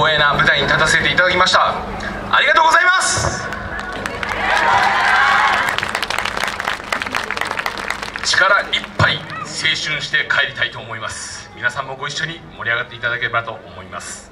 光栄な舞台に立たせていただきました。ありがとうございます。力いっぱい青春して帰りたいと思います。皆さんもご一緒に盛り上がっていただければと思います。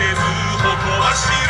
けず誇らしい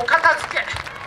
お片付け。